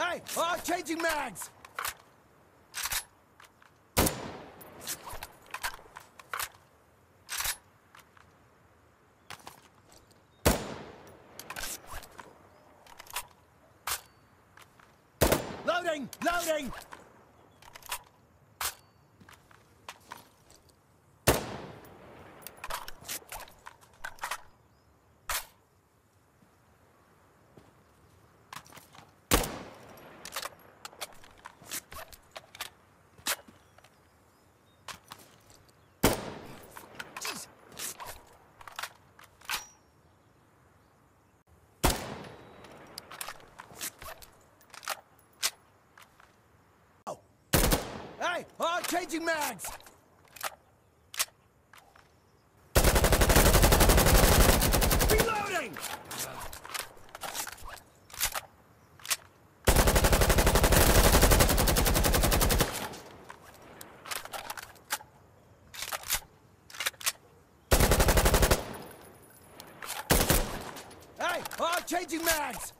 Hey! Oh, changing mags! Loading! Loading! Hey! Oh, changing mags! Reloading! Hey! Oh, changing mags!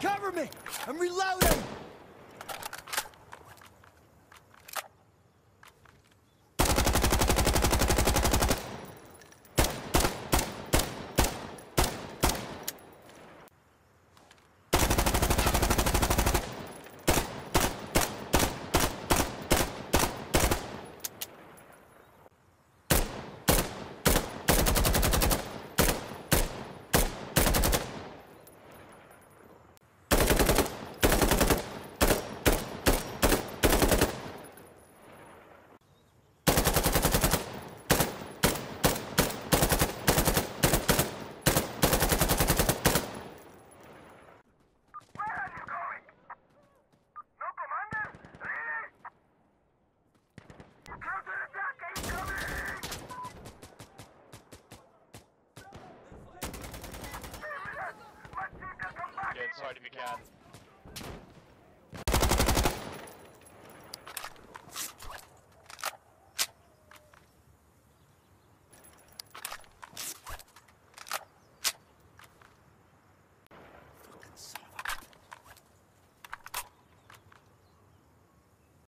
Cover me! I'm reloading! Get inside if you can.